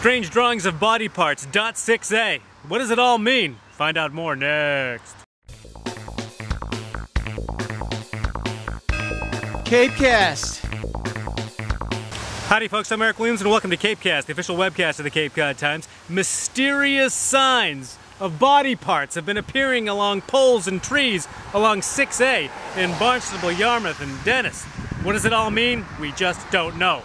Strange drawings of body parts, dot 6A. What does it all mean? Find out more next. Capecast. Howdy folks, I'm Eric Williams and welcome to Capecast, the official webcast of the Cape Cod Times. Mysterious signs of body parts have been appearing along poles and trees along 6A in Barnstable, Yarmouth, and Dennis. What does it all mean? We just don't know.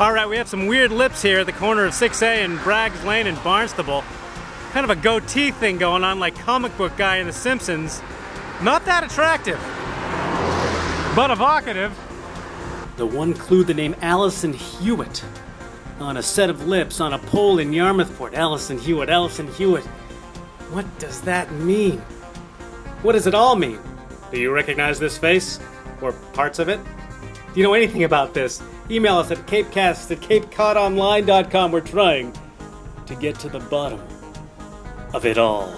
All right, we have some weird lips here at the corner of 6A and Bragg's Lane in Barnstable. Kind of a goatee thing going on like comic book guy in The Simpsons. Not that attractive, but evocative. The one clue the name Allison Hewitt on a set of lips on a pole in Yarmouthport. Allison Hewitt, Allison Hewitt. What does that mean? What does it all mean? Do you recognize this face? Or parts of it? Do you know anything about this? Email us at capecast at capecodonline.com. We're trying to get to the bottom of it all.